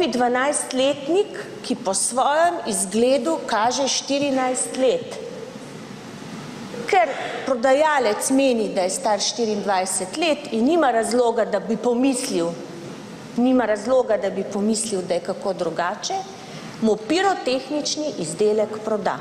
vstopi 12-letnik, ki po svojem izgledu kaže 14 let. Ker prodajalec meni, da je star 24 let in nima razloga, da bi pomislil, nima razloga, da bi pomislil, da je kako drugače, mu pirotehnični izdelek proda.